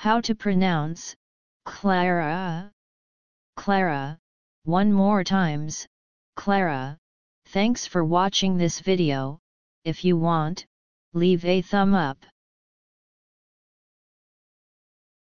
How to pronounce Klara? Klara. One more times, Klara. Thanks for watching this video. If you want, leave a thumb up.